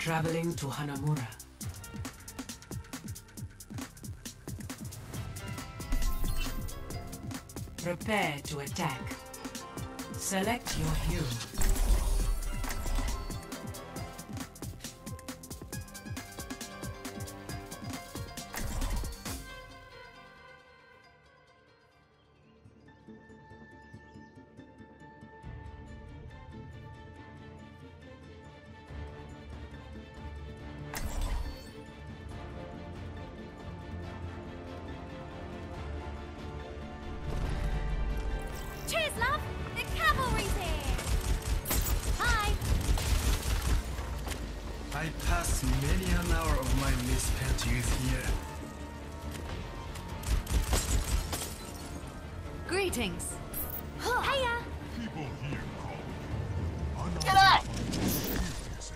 Traveling to Hanamura. Prepare to attack. Select your hero. I passed many an hour of my misspent youth here. Greetings! Hiya! People here call me G'day! unauthorized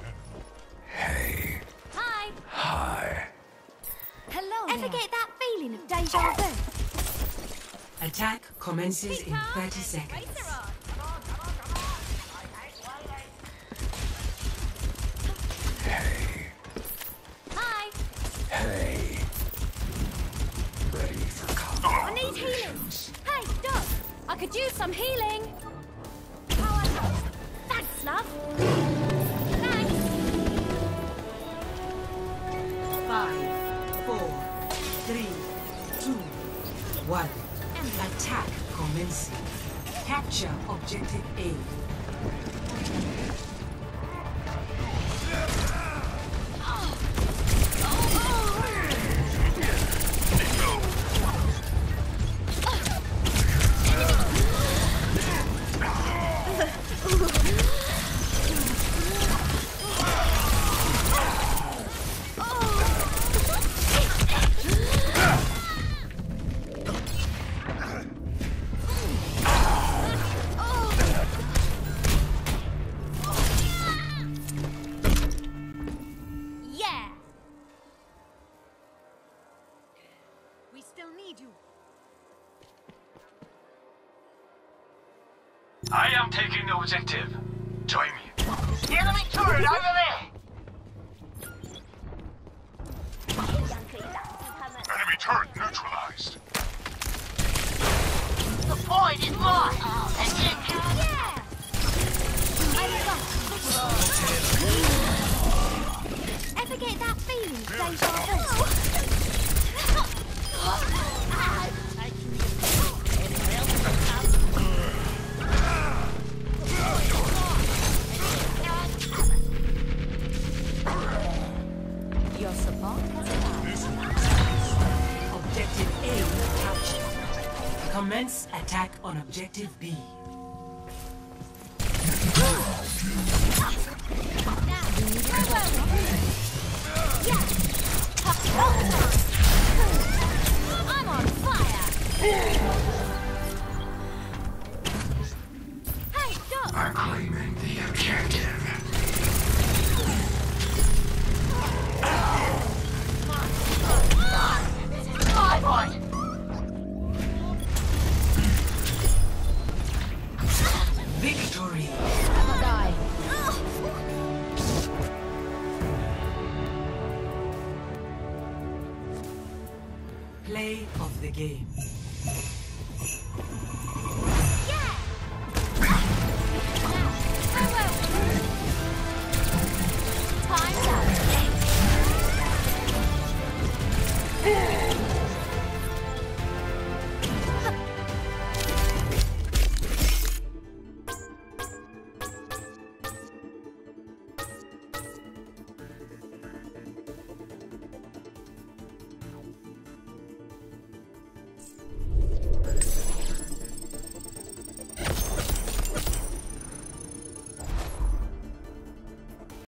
Hey. Hi! Hi. Hello Ever get that feeling of deja vu? Attack commences in 30 seconds. Hey. Hi! Hey. Ready for combat I need healing! Hey, Doc! I could use some healing! Power Thanks, love! Thanks! Five, four, three, two, one. Attack commencing. Capture objective A. I am taking the objective. Join me. Enemy turret over there! Enemy turret neutralized. The point is lost! And Commence attack on objective B. Victory! Die. Play of the game.